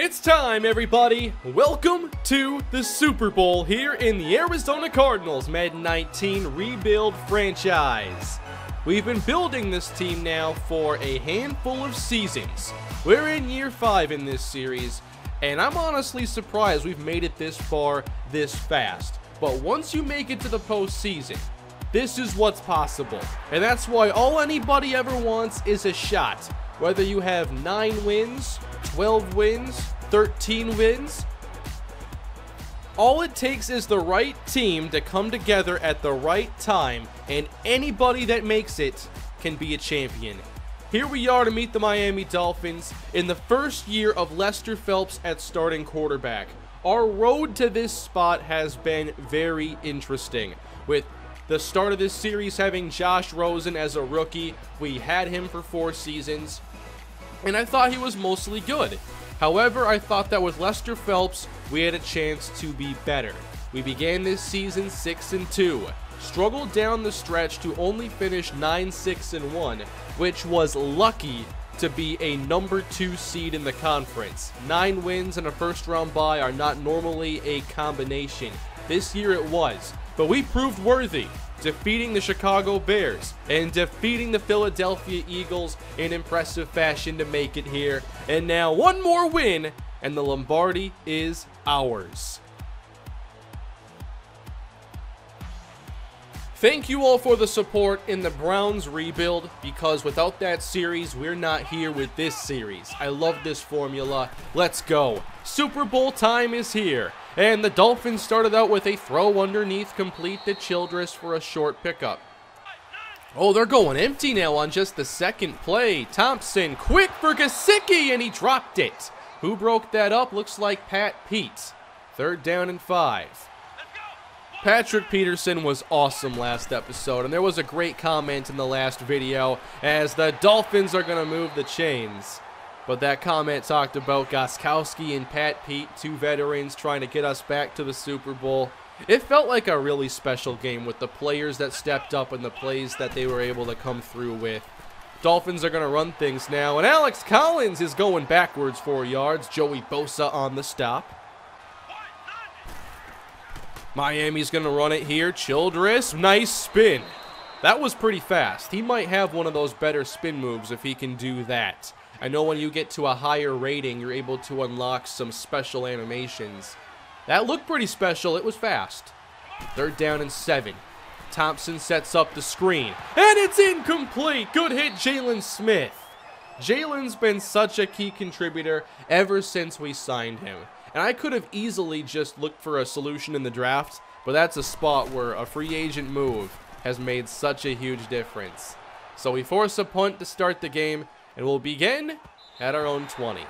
It's time, everybody! Welcome to the Super Bowl here in the Arizona Cardinals Madden 19 Rebuild franchise. We've been building this team now for a handful of seasons. We're in year 5 in this series, and I'm honestly surprised we've made it this far this fast. But once you make it to the postseason, this is what's possible. And that's why all anybody ever wants is a shot. Whether you have 9 wins, 12 wins, 13 wins, all it takes is the right team to come together at the right time, and anybody that makes it can be a champion. Here we are to meet the Miami Dolphins in the first year of Lester Phelps at starting quarterback. Our road to this spot has been very interesting, with the start of this series having Josh Rosen as a rookie. We had him for four seasons, and I thought he was mostly good. However, I thought that with Lester Phelps, we had a chance to be better. We began this season 6 and 2, struggled down the stretch to only finish 9 6 and 1, which was lucky to be a number 2 seed in the conference. 9 wins and a first round bye are not normally a combination. This year it was, but we proved worthy defeating the Chicago Bears, and defeating the Philadelphia Eagles in impressive fashion to make it here. And now one more win, and the Lombardi is ours. Thank you all for the support in the Browns rebuild because without that series, we're not here with this series. I love this formula. Let's go. Super Bowl time is here. And the Dolphins started out with a throw underneath complete to Childress for a short pickup. Oh, they're going empty now on just the second play. Thompson, quick for Gesicki, and he dropped it. Who broke that up? Looks like Pat Pete. Third down and five. Patrick Peterson was awesome last episode, and there was a great comment in the last video as the Dolphins are going to move the chains. But that comment talked about Gostkowski and Pat Pete, two veterans trying to get us back to the Super Bowl. It felt like a really special game with the players that stepped up and the plays that they were able to come through with. Dolphins are going to run things now, and Alex Collins is going backwards four yards. Joey Bosa on the stop. Miami's going to run it here. Childress, nice spin. That was pretty fast. He might have one of those better spin moves if he can do that. I know when you get to a higher rating, you're able to unlock some special animations. That looked pretty special. It was fast. Third down and seven. Thompson sets up the screen. And it's incomplete. Good hit, Jalen Smith. Jalen's been such a key contributor ever since we signed him. And I could have easily just looked for a solution in the draft, but that's a spot where a free agent move has made such a huge difference. So we force a punt to start the game, and we'll begin at our own 20.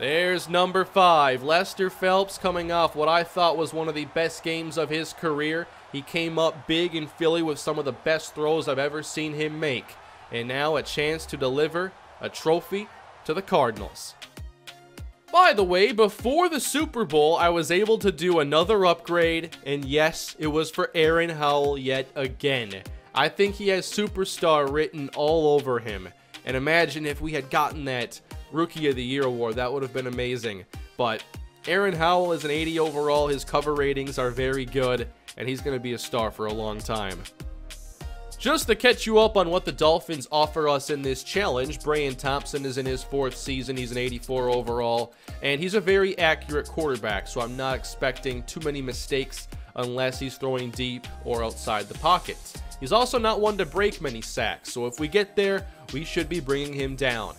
There's number five, Lester Phelps coming off what I thought was one of the best games of his career. He came up big in Philly with some of the best throws I've ever seen him make. And now a chance to deliver a trophy to the Cardinals. By the way, before the Super Bowl, I was able to do another upgrade, and yes, it was for Aaron Howell yet again. I think he has superstar written all over him. And imagine if we had gotten that Rookie of the Year award, that would have been amazing. But Aaron Howell is an 80 overall, his cover ratings are very good, and he's going to be a star for a long time. Just to catch you up on what the Dolphins offer us in this challenge, Brian Thompson is in his fourth season. He's an 84 overall, and he's a very accurate quarterback, so I'm not expecting too many mistakes unless he's throwing deep or outside the pocket. He's also not one to break many sacks, so if we get there, we should be bringing him down.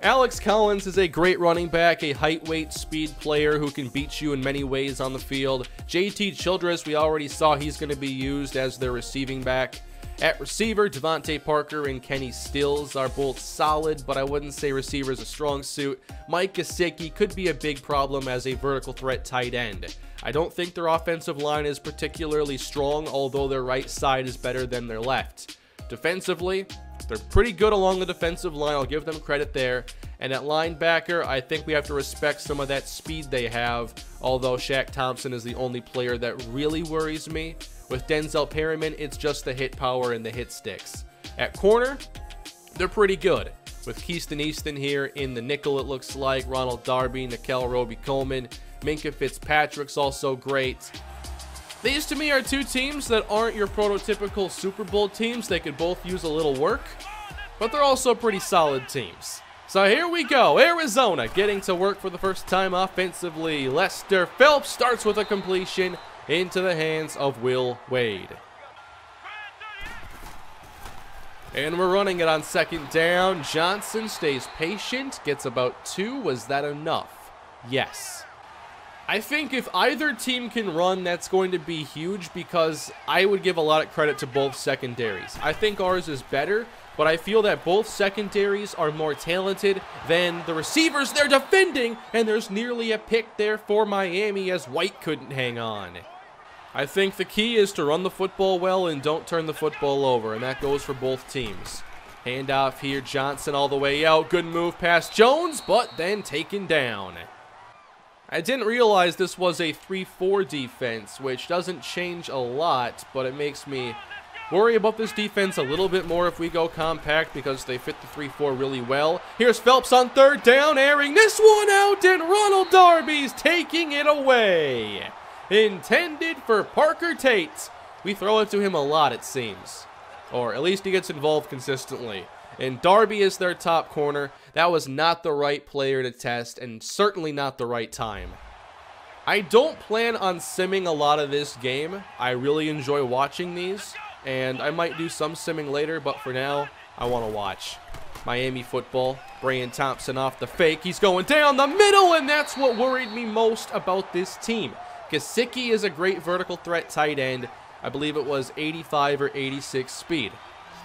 Alex Collins is a great running back, a height, weight, speed player who can beat you in many ways on the field. JT Childress, we already saw he's going to be used as their receiving back. At receiver, DeVante Parker and Kenny Stills are both solid, but I wouldn't say receiver is a strong suit. Mike Gesicki could be a big problem as a vertical threat tight end. I don't think their offensive line is particularly strong, although their right side is better than their left. Defensively, they're pretty good along the defensive line. I'll give them credit there. And at linebacker, I think we have to respect some of that speed they have, although Shaq Thompson is the only player that really worries me. With Denzel Perryman, it's just the hit power and the hit sticks. At corner, they're pretty good. with Keyston Easton here in the nickel, it looks like. Ronald Darby, Nickell Robey-Coleman. Minkah Fitzpatrick's also great. These to me are two teams that aren't your prototypical Super Bowl teams. They could both use a little work, but they're also pretty solid teams. So here we go. Arizona getting to work for the first time offensively. Lester Phelps starts with a completion into the hands of Will Wade. And we're running it on second down. Johnson stays patient, gets about two. Was that enough? Yes. I think if either team can run, that's going to be huge because I would give a lot of credit to both secondaries. I think ours is better, but I feel that both secondaries are more talented than the receivers they're defending, and there's nearly a pick there for Miami as White couldn't hang on. I think the key is to run the football well and don't turn the football over, and that goes for both teams. Handoff here, Johnson all the way out. Good move past Jones, but then taken down. I didn't realize this was a 3-4 defense, which doesn't change a lot, but it makes me worry about this defense a little bit more if we go compact because they fit the 3-4 really well. Here's Phelps on third down, airing this one out, and Ronald Darby's taking it away intended for Parker Tate. We throw it to him a lot, it seems. Or at least he gets involved consistently. And Darby is their top corner. That was not the right player to test, and certainly not the right time. I don't plan on simming a lot of this game. I really enjoy watching these, and I might do some simming later, but for now, I want to watch. Miami football. Brian Thompson off the fake. He's going down the middle, and that's what worried me most about this team. Gesicki is a great vertical threat tight end. I believe it was 85 or 86 speed.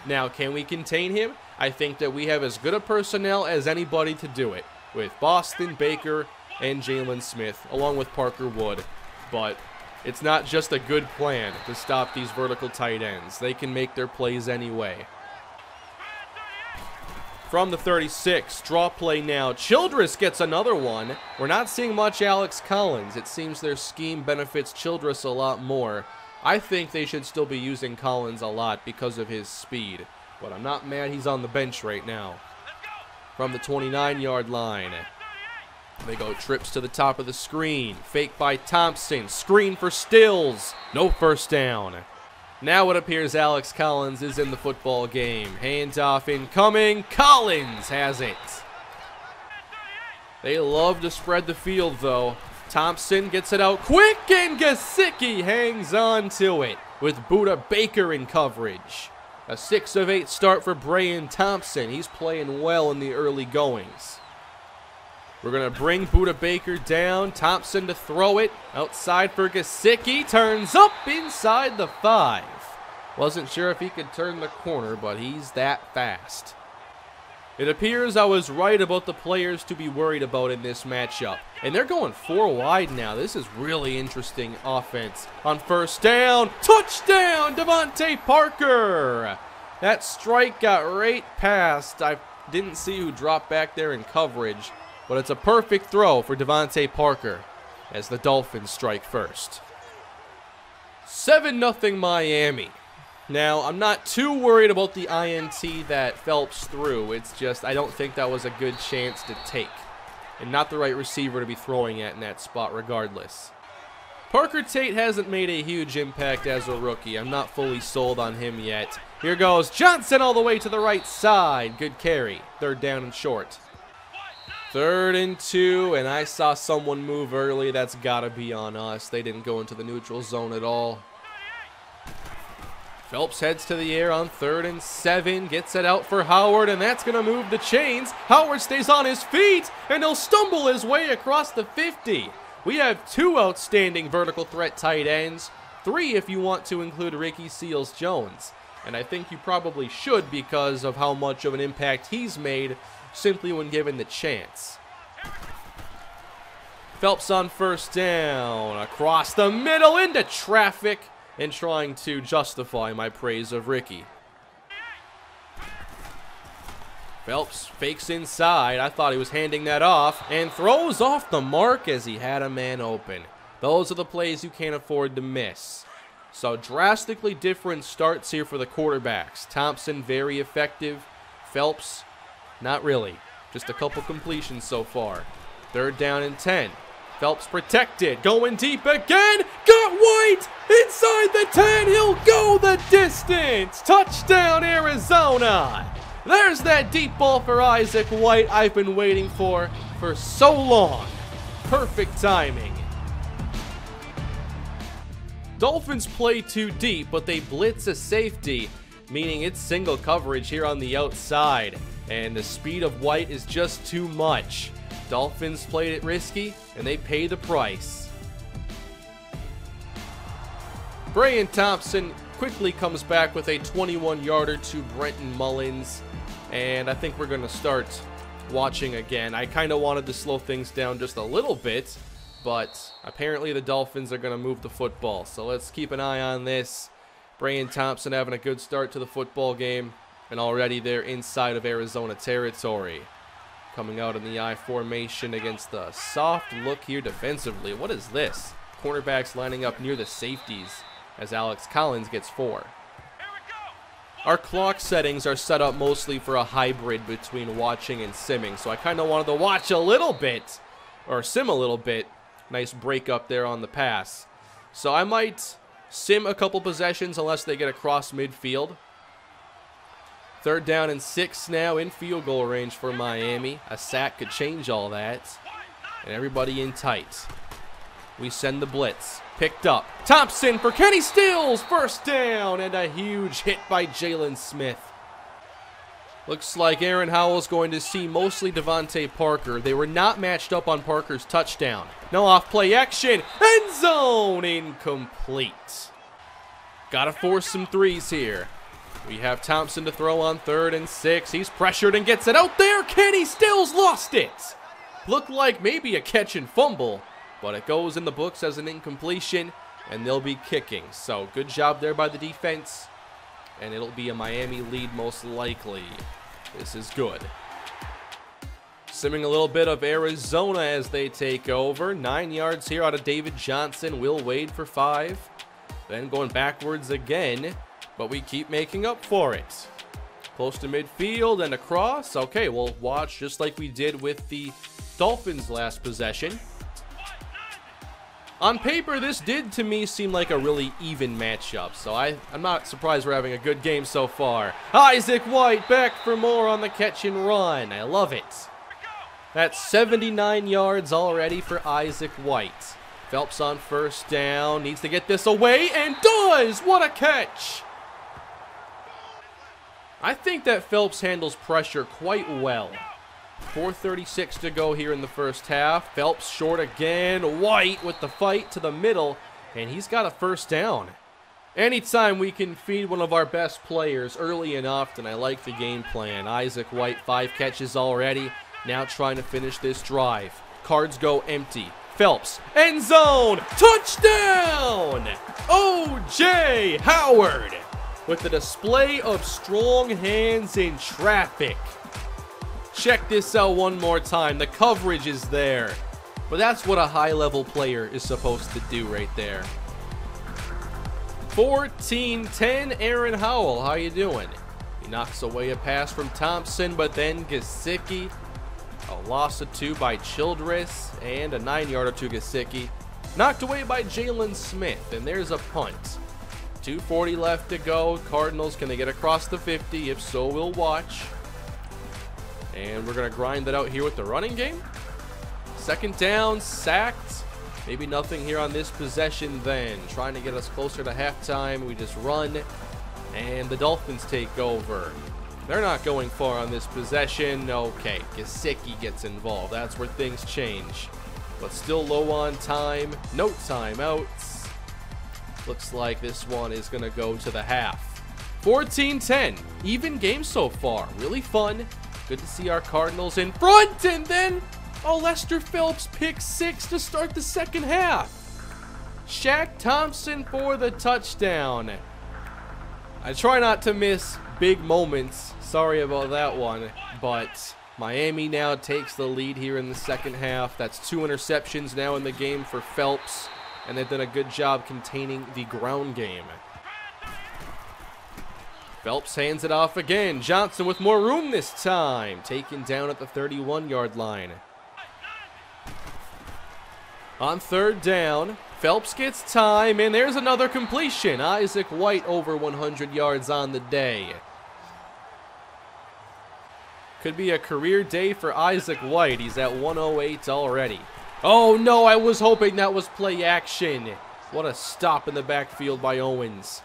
Now, can we contain him? I think that we have as good a personnel as anybody to do it, with Boston, Baker, and Jalen Smith, along with Parker Wood. But it's not just a good plan to stop these vertical tight ends. They can make their plays anyway from the 36. Draw play now. Childress gets another one. We're not seeing much Alex Collins. It seems their scheme benefits Childress a lot more. I think they should still be using Collins a lot because of his speed. But I'm not mad he's on the bench right now. From the 29-yard line. They go trips to the top of the screen. Fake by Thompson. Screen for Stills. No first down. Now it appears Alex Collins is in the football game. Handoff incoming. Collins has it. They love to spread the field, though. Thompson gets it out quick, and Gesicki hangs on to it with Budda Baker in coverage. A 6 of 8 start for Brian Thompson. He's playing well in the early goings. We're going to bring Budda Baker down. Thompson to throw it. Outside for Gesicki. Turns up inside the five. Wasn't sure if he could turn the corner, but he's that fast. It appears I was right about the players to be worried about in this matchup. And they're going four wide now. This is really interesting offense. On first down, touchdown, DeVante Parker. That strike got right past. I didn't see who dropped back there in coverage. But it's a perfect throw for DeVante Parker as the Dolphins strike first. 7-0 Miami. Now, I'm not too worried about the INT that Phelps threw. It's just I don't think that was a good chance to take. And not the right receiver to be throwing at in that spot regardless. Parker Tate hasn't made a huge impact as a rookie. I'm not fully sold on him yet. Here goes Johnson all the way to the right side. Good carry. Third down and short. Third and two, and I saw someone move early. That's got to be on us. They didn't go into the neutral zone at all. Phelps heads to the air on third and seven, gets it out for Howard, and that's going to move the chains. Howard stays on his feet, and he'll stumble his way across the 50. We have two outstanding vertical threat tight ends, three if you want to include Ricky Seals-Jones. And I think you probably should because of how much of an impact he's made simply when given the chance. Phelps on first down, across the middle into traffic, and trying to justify my praise of Ricky. Phelps fakes inside. I thought he was handing that off and throws off the mark as he had a man open. Those are the plays you can't afford to miss. So drastically different starts here for the quarterbacks. Thompson very effective. Phelps Not really. Just a couple completions so far. Third down and 10. Phelps protected. Going deep again. Got White inside the 10. He'll go the distance. Touchdown, Arizona. There's that deep ball for Isaac White I've been waiting for for so long. Perfect timing. Dolphins play too deep, but they blitz a safety, meaning it's single coverage here on the outside. And the speed of White is just too much. Dolphins played it risky, and they pay the price. Brian Thompson quickly comes back with a 21 yarder to Brenton Mullins. And I think we're going to start watching again. I kind of wanted to slow things down just a little bit, but apparently the Dolphins are going to move the football. So let's keep an eye on this. Brian Thompson having a good start to the football game, and already they're inside of Arizona territory. Coming out in the I formation against the soft look here defensively. What is this? Cornerbacks lining up near the safeties as Alex Collins gets four. Our clock settings are set up mostly for a hybrid between watching and simming, so I kind of wanted to watch a little bit, or sim a little bit. Nice break up there on the pass. So I might sim a couple possessions unless they get across midfield. Third down and six now in field goal range for Miami. A sack could change all that. And everybody in tight. We send the blitz. Picked up. Thompson for Kenny Stills. First down. And a huge hit by Jalen Smith. Looks like Aaron Howell's going to see mostly DeVante Parker. They were not matched up on Parker's touchdown. No off play action. End zone incomplete. Gotta force some threes here. We have Thompson to throw on third and six. He's pressured and gets it out there. Kenny Stills lost it. Looked like maybe a catch and fumble but it goes in the books as an incompletion, and they'll be kicking. So good job there by the defense, and it'll be a Miami lead most likely. This is good. Simming a little bit of Arizona as they take over. Nine yards here out of David Johnson. Will Wade for five. Then going backwards again, but we keep making up for it. Close to midfield and across. Okay, we'll watch just like we did with the Dolphins last possession. On paper, this did to me seem like a really even matchup, so I, I'm not surprised we're having a good game so far. Isaac White back for more on the catch and run. I love it. That's 79 yards already for Isaac White. Phelps on first down, needs to get this away, and does! What a catch! I think that Phelps handles pressure quite well. 4.36 to go here in the first half. Phelps short again. White with the fight to the middle. And he's got a first down. Anytime we can feed one of our best players early and often, I like the game plan. Isaac White, five catches already. Now trying to finish this drive. Cards go empty. Phelps, end zone, touchdown! O.J. Howard with a display of strong hands in traffic. Check this out one more time. The coverage is there. But that's what a high-level player is supposed to do right there. 14-10, Aaron Howell. How you doing? He knocks away a pass from Thompson, but then Gesicki. A loss of two by Childress, and a nine-yarder to Gesicki. Knocked away by Jalen Smith, and there's a punt. 2.40 left to go. Cardinals, can they get across the 50? If so, we'll watch. And we're going to grind that out here with the running game. Second down, sacked. Maybe nothing here on this possession then. Trying to get us closer to halftime. We just run. And the Dolphins take over. They're not going far on this possession. Okay, Gesicki gets involved. That's where things change. But still low on time. No timeouts. Looks like this one is going to go to the half. 14-10. Even game so far. Really fun. Good to see our Cardinals in front, and then, oh, Lester Phelps picks six to start the second half. Shaq Thompson for the touchdown. I try not to miss big moments. Sorry about that one, but Miami now takes the lead here in the second half. That's two interceptions now in the game for Phelps, and they've done a good job containing the ground game. Phelps hands it off again. Johnson with more room this time. Taken down at the 31 yard line. On third down, Phelps gets time, and there's another completion. Isaac White over 100 yards on the day. Could be a career day for Isaac White. He's at 108 already. Oh no, I was hoping that was play action. What a stop in the backfield by Owens.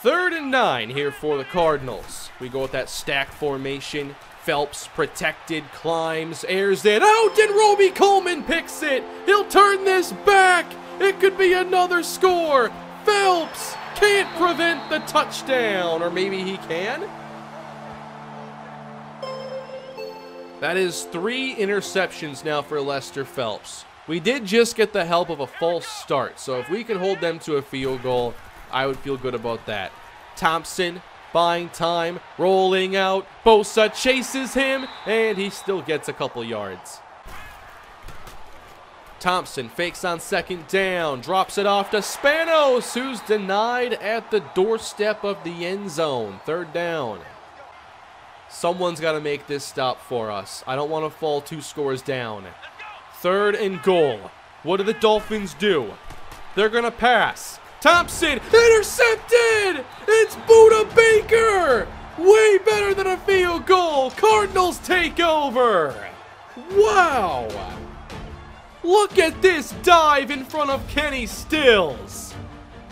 Third and nine here for the Cardinals. We go with that stack formation. Phelps protected, climbs, airs it out, and Robey Coleman picks it. He'll turn this back. It could be another score. Phelps can't prevent the touchdown, or maybe he can. That is three interceptions now for Lester Phelps. We did just get the help of a false start, so if we can hold them to a field goal, I would feel good about that. Thompson buying time, rolling out. Bosa chases him, and he still gets a couple yards. Thompson fakes on second down, drops it off to Spanos, who's denied at the doorstep of the end zone. Third down. Someone's got to make this stop for us. I don't want to fall two scores down. Third and goal. What do the Dolphins do? They're going to pass. Thompson, intercepted! It's Budda Baker! Way better than a field goal! Cardinals take over! Wow! Look at this dive in front of Kenny Stills!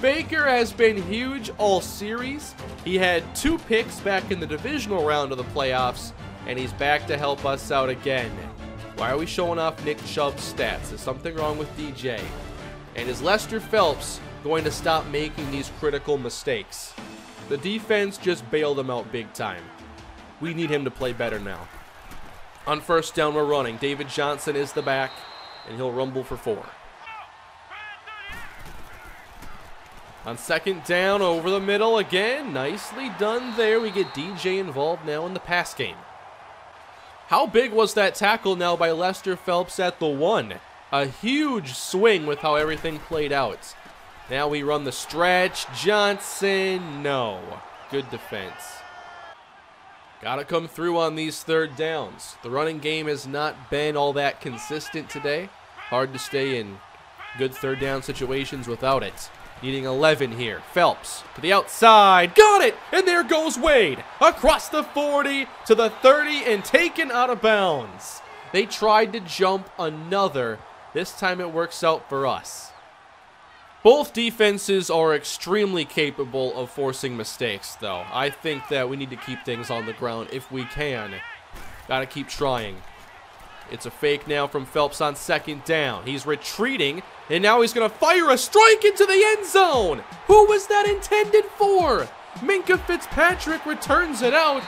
Baker has been huge all series. He had two picks back in the divisional round of the playoffs, and he's back to help us out again. Why are we showing off Nick Chubb's stats? Is something wrong with DJ? And is Lester Phelps going to stop making these critical mistakes. The defense just bailed him out big time. We need him to play better now. On first down, we're running. David Johnson is the back, and he'll rumble for four. On second down, over the middle again. Nicely done there. We get DJ involved now in the pass game. How big was that tackle now by Lester Phelps at the one? A huge swing with how everything played out. Now we run the stretch. Johnson, no. Good defense. Got to come through on these third downs. The running game has not been all that consistent today. Hard to stay in good third down situations without it. Needing 11 here. Phelps to the outside. Got it! And there goes Wade. Across the 40 to the 30 and taken out of bounds. They tried to jump another. This time it works out for us. Both defenses are extremely capable of forcing mistakes, though. I think that we need to keep things on the ground if we can. Gotta keep trying. It's a fake now from Phelps on second down. He's retreating, and now he's going to fire a strike into the end zone. Who was that intended for? Minkah Fitzpatrick returns it out,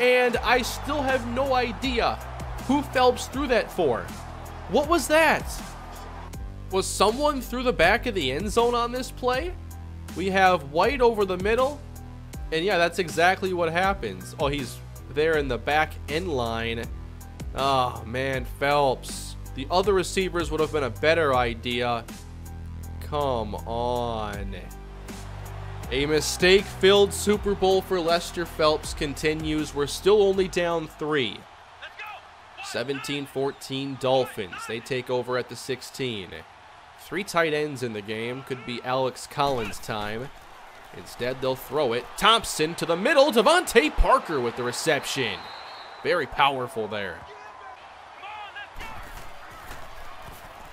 and I still have no idea who Phelps threw that for. What was that? Was someone through the back of the end zone on this play? We have White over the middle. And yeah, that's exactly what happens. Oh, he's there in the back end line. Oh, man, Phelps. The other receivers would have been a better idea. Come on. A mistake-filled Super Bowl for Lester Phelps continues. We're still only down three. 17-14 Dolphins. They take over at the 16. Three tight ends in the game. Could be Alex Collins' time. Instead, they'll throw it. Thompson to the middle. DeVante Parker with the reception. Very powerful there.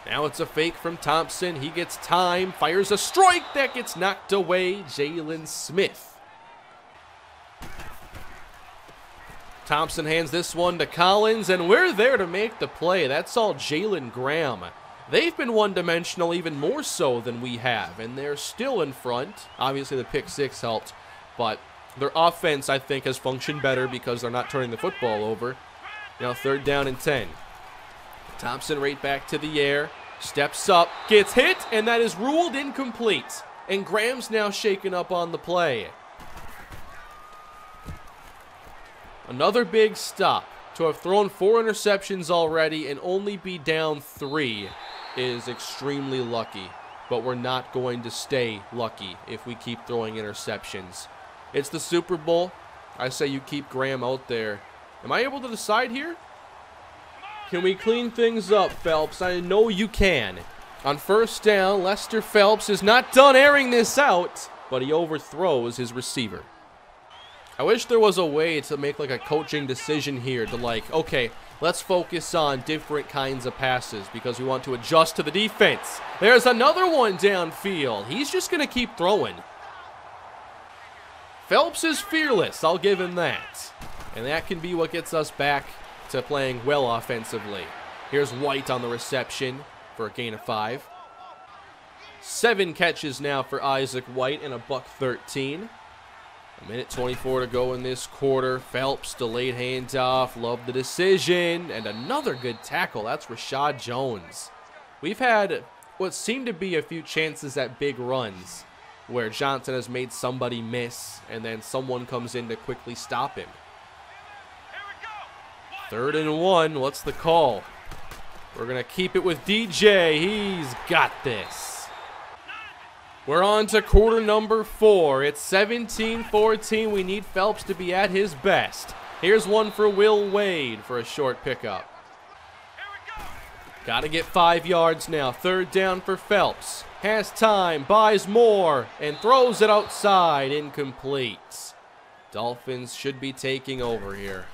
Now it's a fake from Thompson. He gets time, fires a strike that gets knocked away. Jalen Smith. Thompson hands this one to Collins, and we're there to make the play. That's all Jalen Graham. They've been one-dimensional even more so than we have, and they're still in front. Obviously, the pick six helped, but their offense, I think, has functioned better because they're not turning the football over. Now third down and 10. Thompson right back to the air, steps up, gets hit, and that is ruled incomplete. And Graham's now shaken up on the play. Another big stop. To have thrown four interceptions already and only be down three is extremely lucky, but we're not going to stay lucky if we keep throwing interceptions. It's the Super Bowl. I say you keep Graham out there. Am I able to decide here? Can we clean things up, Phelps? I know you can. On first down, Lester Phelps is not done airing this out, but he overthrows his receiver. I wish there was a way to make like a coaching decision here to like, okay, let's focus on different kinds of passes because we want to adjust to the defense. There's another one downfield. He's just going to keep throwing. Phelps is fearless, I'll give him that. And that can be what gets us back to playing well offensively. Here's White on the reception for a gain of five. Seven catches now for Isaac White and a buck 13. A minute 24 to go in this quarter. Phelps delayed handoff. Love the decision. And another good tackle. That's Reshad Jones. We've had what seemed to be a few chances at big runs where Johnson has made somebody miss and then someone comes in to quickly stop him. Third and one. What's the call? We're going to keep it with DJ. He's got this. We're on to quarter number four. It's 17-14. We need Phelps to be at his best. Here's one for Will Wade for a short pickup. Got to get five yards now. Third down for Phelps. Has time, buys more, and throws it outside. Incomplete. Dolphins should be taking over here.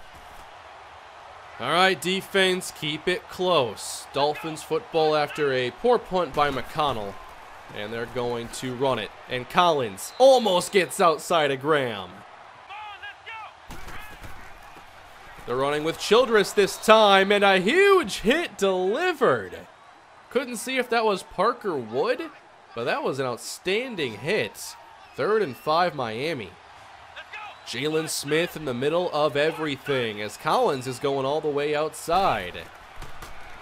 All right, defense, keep it close. Dolphins football after a poor punt by McConnell. And they're going to run it. And Collins almost gets outside of Graham. They're running with Childress this time, and a huge hit delivered. Couldn't see if that was Parker Wood, but that was an outstanding hit. Third and five, Miami. Jalen Smith in the middle of everything as Collins is going all the way outside.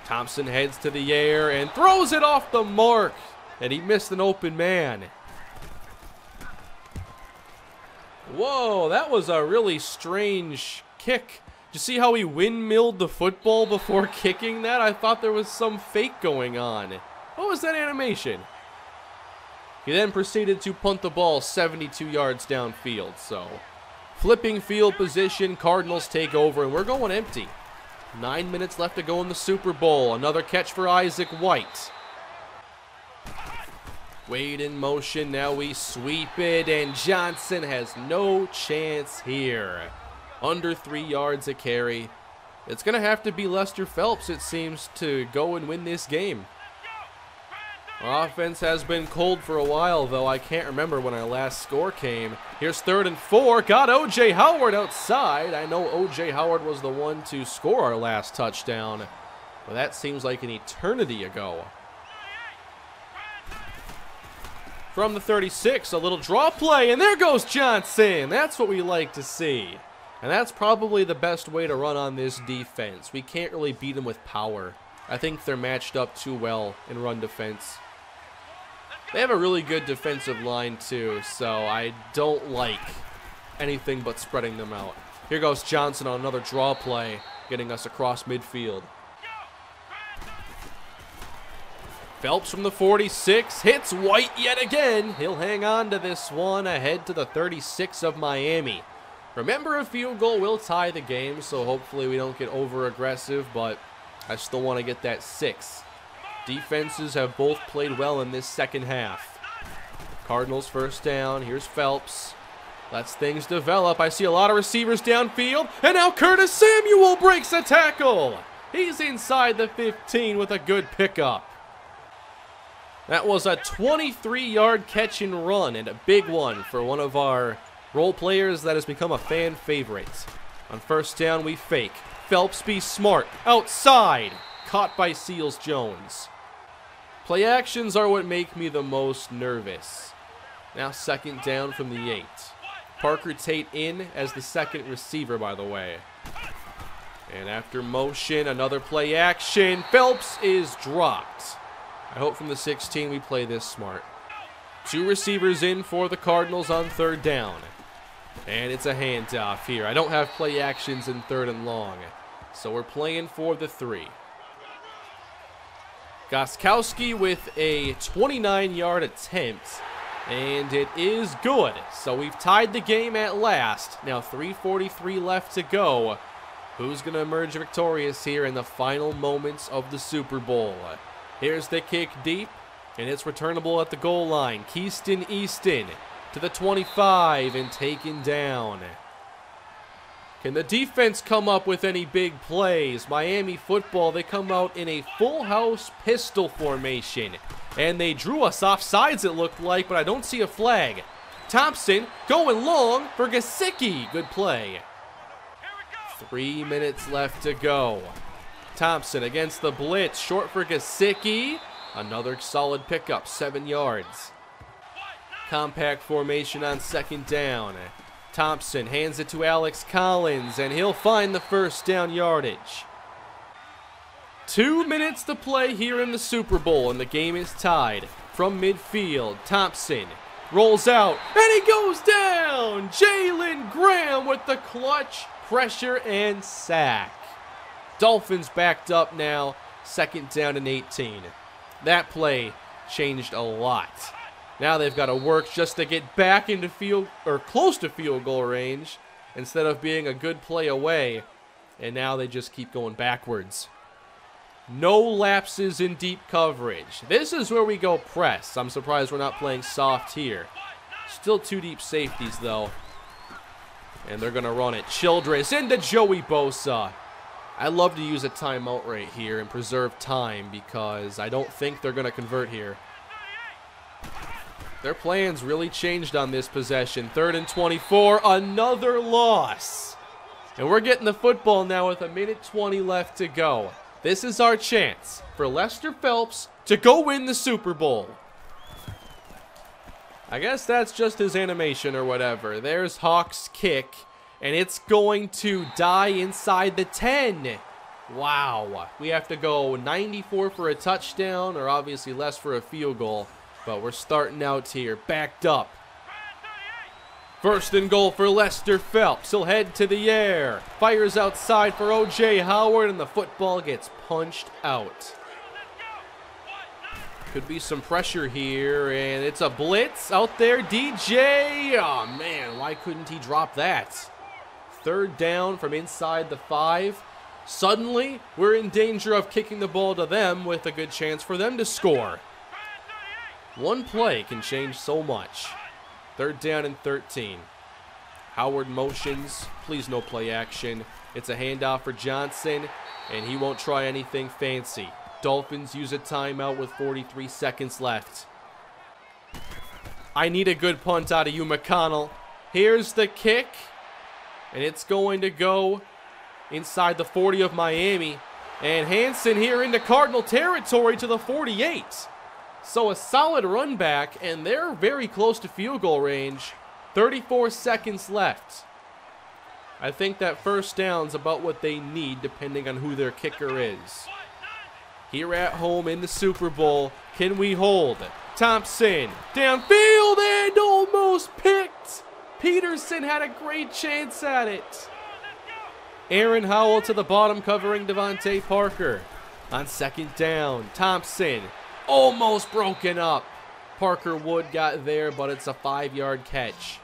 Thompson heads to the air and throws it off the mark. And he missed an open man. Whoa, that was a really strange kick. Did you see how he windmilled the football before kicking that? I thought there was some fake going on. What was that animation? He then proceeded to punt the ball 72 yards downfield, so Flipping field position, Cardinals take over, and we're going empty. Nine minutes left to go in the Super Bowl. Another catch for Isaac White. Wade in motion, now we sweep it, and Johnson has no chance here. Under three yards a carry. It's going to have to be Lester Phelps, it seems, to go and win this game. Offense has been cold for a while, though. I can't remember when our last score came. Here's third and four. Got O.J. Howard outside. I know O.J. Howard was the one to score our last touchdown. But that seems like an eternity ago. From the 36, a little draw play, and there goes Johnson. That's what we like to see. And that's probably the best way to run on this defense. We can't really beat them with power. I think they're matched up too well in run defense. They have a really good defensive line too, so I don't like anything but spreading them out. Here goes Johnson on another draw play, getting us across midfield. Phelps from the 46 hits White yet again. He'll hang on to this one ahead to the 36 of Miami. Remember, a field goal will tie the game, so hopefully we don't get over aggressive, but I still want to get that six. Defenses have both played well in this second half. Cardinals first down. Here's Phelps. Lets things develop. I see a lot of receivers downfield. And now Curtis Samuel breaks a tackle. He's inside the 15 with a good pickup. That was a 23-yard catch and run and a big one for one of our role players that has become a fan favorite. On first down, we fake. Phelps be smart. Outside. Caught by Seals Jones. Play actions are what make me the most nervous. Now second down from the eight. Parker Tate in as the second receiver, by the way. And after motion, another play action. Phelps is dropped. I hope from the 16 we play this smart. Two receivers in for the Cardinals on third down. And it's a handoff here. I don't have play actions in third and long. So we're playing for the three. Gostkowski with a 29-yard attempt. And it is good. So we've tied the game at last. Now 3.43 left to go. Who's going to emerge victorious here in the final moments of the Super Bowl? Here's the kick deep, and it's returnable at the goal line. Keyston Easton to the 25 and taken down. Can the defense come up with any big plays? Miami football, they come out in a full house pistol formation. And they drew us off sides, it looked like, but I don't see a flag. Thompson going long for Gesicki. Good play. Three minutes left to go. Thompson against the blitz. Short for Gesicki. Another solid pickup, seven yards. Compact formation on second down. Thompson hands it to Alex Collins, and he'll find the first down yardage. Two minutes to play here in the Super Bowl, and the game is tied. From midfield, Thompson rolls out, and he goes down! Jalen Graham with the clutch pressure and sack. Dolphins backed up now, second down and 18. That play changed a lot. Now they've got to work just to get back into field or close to field goal range instead of being a good play away. And now they just keep going backwards. No lapses in deep coverage. This is where we go press. I'm surprised we're not playing soft here. Still two deep safeties though. And they're going to run it. Childress into Joey Bosa. I love to use a timeout right here and preserve time because I don't think they're going to convert here. Their plans really changed on this possession. Third and 24, another loss. And we're getting the football now with a minute 20 left to go. This is our chance for Lester Phelps to go win the Super Bowl. I guess that's just his animation or whatever. There's Haack's kick, and it's going to die inside the 10. Wow. We have to go 94 for a touchdown, or obviously less for a field goal. But we're starting out here, backed up. First and goal for Lester Phelps. He'll head to the air. Fires outside for O.J. Howard, and the football gets punched out. Could be some pressure here, and it's a blitz out there. DJ, oh man, why couldn't he drop that? Third down from inside the five. Suddenly, we're in danger of kicking the ball to them with a good chance for them to score. One play can change so much. Third down and 13. Howard motions. Please no play action. It's a handoff for Johnson, and he won't try anything fancy. Dolphins use a timeout with 43 seconds left. I need a good punt out of you, McConnell. Here's the kick. And it's going to go inside the 40 of Miami. And Hanson here into Cardinal territory to the 48. So a solid run back, and they're very close to field goal range. 34 seconds left. I think that first down's about what they need depending on who their kicker is. Here at home in the Super Bowl, can we hold? Thompson, downfield and almost picked. Peterson had a great chance at it. Aaron Howell to the bottom covering DeVante Parker. On second down, Thompson almost broken up. Parker Wood got there, but it's a five-yard catch.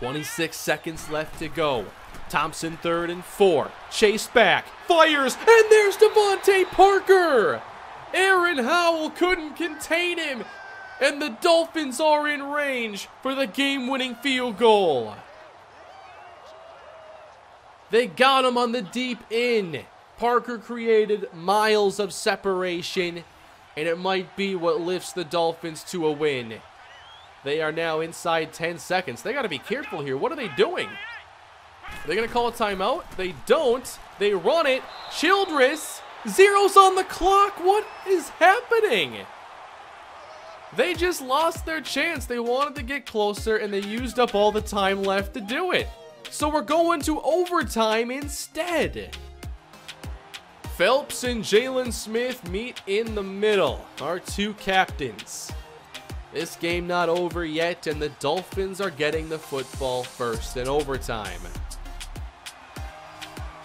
26 seconds left to go. Thompson third and four. Chase back. Fires. And there's DeVante Parker. Aaron Howell couldn't contain him. And the Dolphins are in range for the game-winning field goal. They got him on the deep in. Parker created miles of separation, and it might be what lifts the Dolphins to a win. They are now inside 10 seconds. They got to be careful here. What are they doing? Are they going to call a timeout? They don't. They run it. Childress. Zero's on the clock. What is happening? They just lost their chance. They wanted to get closer, and they used up all the time left to do it. So we're going to overtime instead. Phelps and Jaylon Smith meet in the middle. Our two captains. This game not over yet, and the Dolphins are getting the football first in overtime.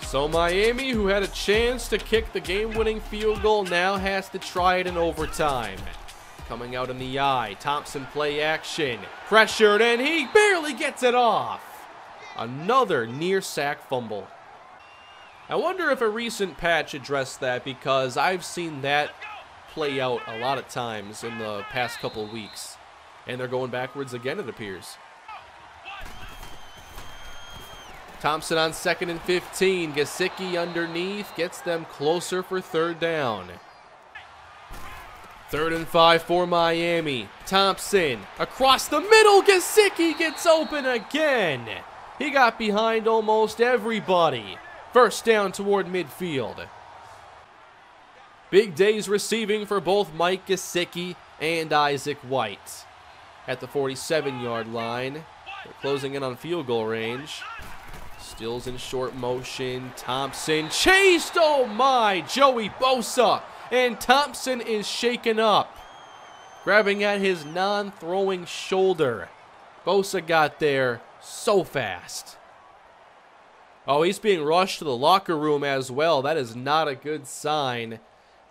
So Miami, who had a chance to kick the game-winning field goal, now has to try it in overtime. coming out in the I. Thompson play action. Pressured, and he barely gets it off. Another near sack fumble. I wonder if a recent patch addressed that because I've seen that play out a lot of times in the past couple weeks. And they're going backwards again, it appears. Thompson on second and 15. Gesicki underneath gets them closer for third down. Third and five for Miami. Thompson across the middle. Gesicki gets open again. He got behind almost everybody. First down toward midfield. Big days receiving for both Mike Gesicki and Isaac White. At the 47 yard line. They're closing in on field goal range. Stills in short motion. Thompson chased. Oh my. Joey Bosa. And Thompson is shaken up. Grabbing at his non throwing shoulder. Bosa got there so fast. Oh, he's being rushed to the locker room as well. That is not a good sign.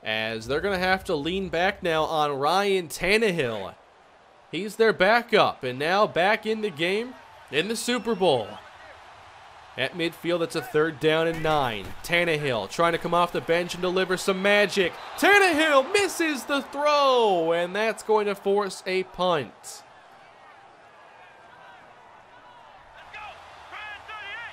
As they're going to have to lean back now on Ryan Tannehill. He's their backup. And now back in the game in the Super Bowl. At midfield, it's a third down and nine. Tannehill trying to come off the bench and deliver some magic. Tannehill misses the throw, and that's going to force a punt.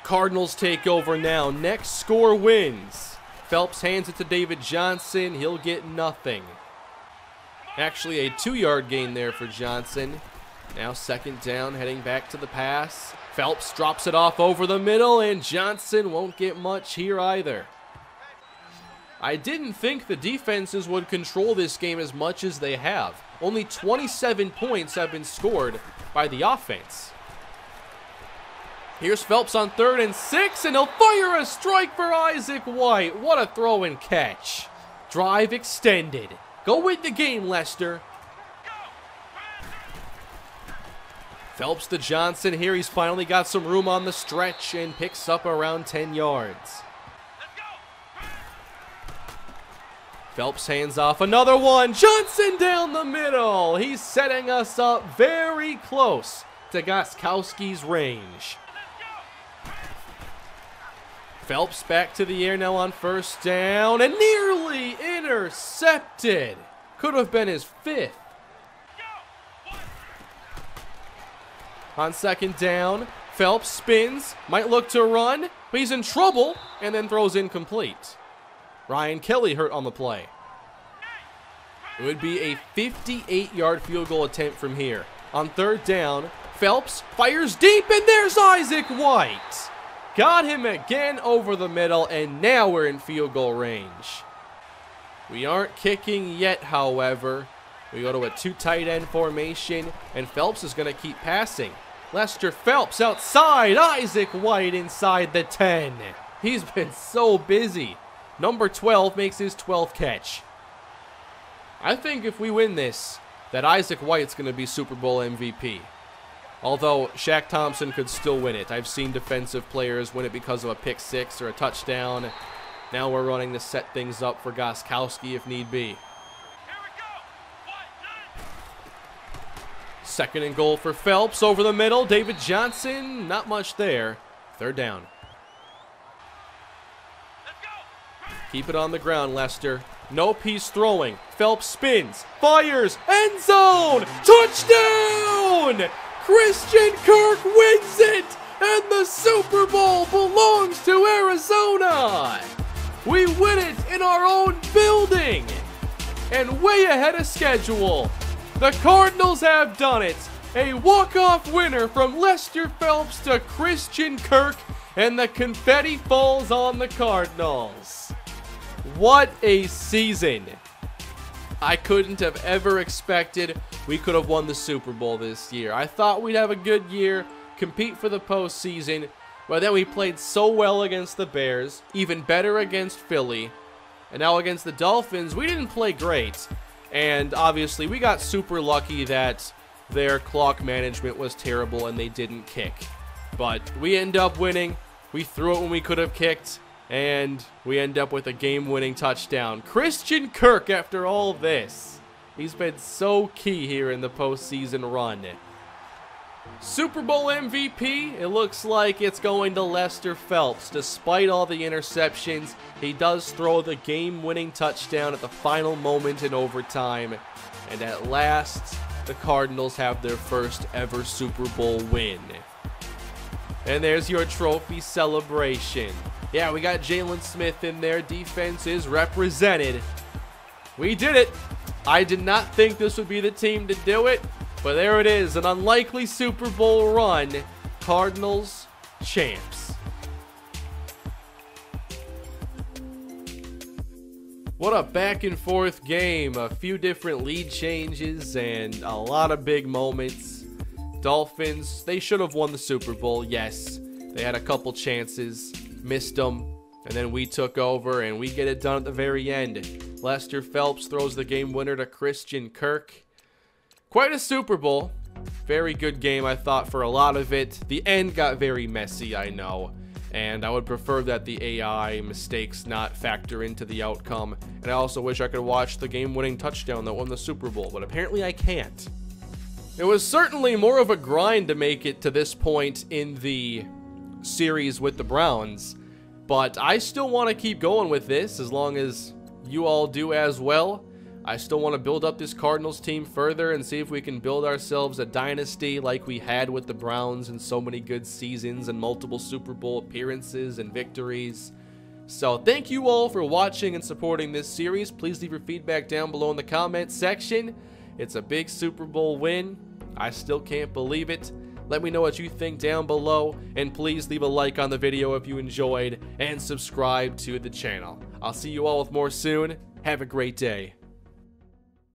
Cardinals take over now. Next score wins. Phelps hands it to David Johnson. He'll get nothing. Actually, a two yard gain there for Johnson. Now, second down, heading back to the pass. Phelps drops it off over the middle, and Johnson won't get much here either. I didn't think the defenses would control this game as much as they have. Only 27 points have been scored by the offense. Here's Phelps on third and six, and he'll fire a strike for Isaac White. What a throw and catch. Drive extended. Go win the game, Lester. Phelps to Johnson here. He's finally got some room on the stretch and picks up around 10 yards. Phelps hands off another one. Johnson down the middle. He's setting us up very close to Gostkowski's range. Phelps back to the air now on first down and nearly intercepted. Could have been his fifth. On second down, Phelps spins, might look to run, but he's in trouble, and then throws incomplete. Ryan Kelly hurt on the play. It would be a 58-yard field goal attempt from here. On third down, Phelps fires deep, and there's Isaac White. Got him again over the middle, and now we're in field goal range. We aren't kicking yet, however. We go to a two tight end formation, and Phelps is going to keep passing. Lester Phelps outside. Isaac White inside the 10. He's been so busy. Number 12 makes his 12th catch. I think if we win this, that Isaac White's going to be Super Bowl MVP. Although Shaq Thompson could still win it. I've seen defensive players win it because of a pick six or a touchdown. Now we're running to set things up for Gostkowski if need be. Second and goal for Phelps over the middle. David Johnson, not much there. Third down. Keep it on the ground, Lester. No piece throwing. Phelps spins, fires, end zone, touchdown! Christian Kirk wins it, and the Super Bowl belongs to Arizona. We win it in our own building, and way ahead of schedule. The Cardinals have done it. A walk-off winner from Lester Phelps to Christian Kirk, and the confetti falls on the Cardinals. What a season. I couldn't have ever expected we could have won the Super Bowl this year. I thought we'd have a good year, compete for the postseason, but then we played so well against the Bears, even better against Philly, and now against the Dolphins, we didn't play great. And obviously, we got super lucky that their clock management was terrible and they didn't kick. But we end up winning. We threw it when we could have kicked. And we end up with a game winning touchdown. Christian Kirk, after all this. He's been so key here in the postseason run. Super Bowl MVP, it looks like it's going to Lester Phelps. Despite all the interceptions, he does throw the game-winning touchdown at the final moment in overtime. And at last, the Cardinals have their first ever Super Bowl win. And there's your trophy celebration. Yeah, we got Jalen Smith in there. Defense is represented. We did it. I did not think this would be the team to do it, but there it is. An unlikely Super Bowl run. Cardinals champs. What a back and forth game. A few different lead changes and a lot of big moments. Dolphins, they should have won the Super Bowl, yes. They had a couple chances, missed them, and then we took over and we get it done at the very end. Lester Phelps throws the game winner to Christian Kirk. Quite a Super Bowl. Very good game, I thought, for a lot of it. The end got very messy, I know. And I would prefer that the AI mistakes not factor into the outcome. And I also wish I could watch the game-winning touchdown that won the Super Bowl, but apparently I can't. It was certainly more of a grind to make it to this point in the series with the Browns, but I still want to keep going with this as long as you all do as well. I still want to build up this Cardinals team further and see if we can build ourselves a dynasty like we had with the Browns in so many good seasons and multiple Super Bowl appearances and victories. So thank you all for watching and supporting this series. Please leave your feedback down below in the comment section. It's a big Super Bowl win. I still can't believe it. Let me know what you think down below, and please leave a like on the video if you enjoyed, and subscribe to the channel. I'll see you all with more soon. Have a great day.